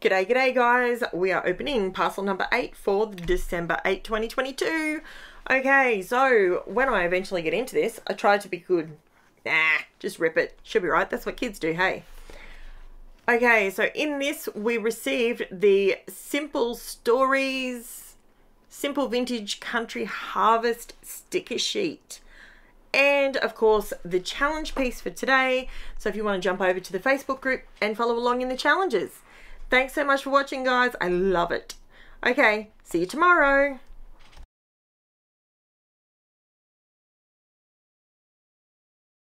G'day, g'day guys. We are opening parcel number 8 for December 8, 2022. Okay, so when I eventually get into this, I try to be good. Nah, just rip it. Should be right. That's what kids do, hey. Okay, so in this we received the Simple Stories Simple Vintage Country Harvest sticker sheet. And of course, the challenge piece for today. So if you want to jump over to the Facebook group and follow along in the challenges. Thanks so much for watching, guys. I love it. Okay, see you tomorrow.